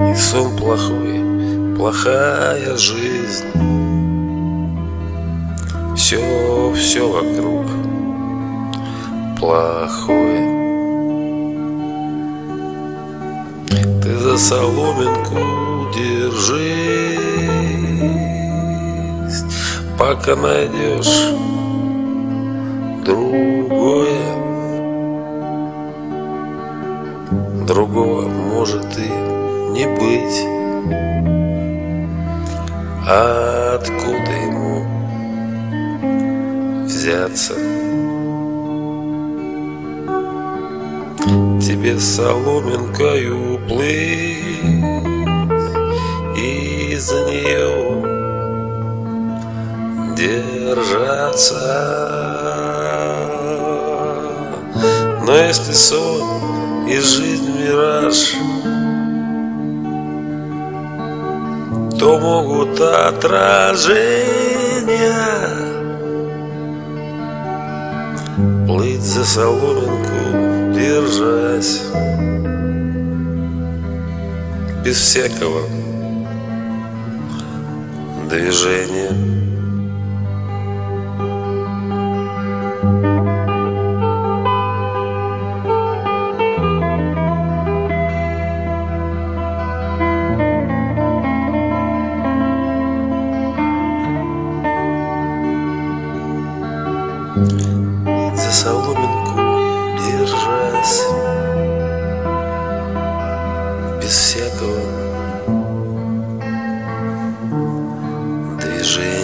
И сон плохой, плохая жизнь. Все, все вокруг плохое. Ты за соломинку держись Пока найдешь другое. Другого может и не быть. А откуда ему взяться? Тебе соломинкою плыть И за нее держаться. Но если сон и жизнь мираж что могут отражения Плыть за соломинку, держась Без всякого движения За соломинку держась Без всякого движения.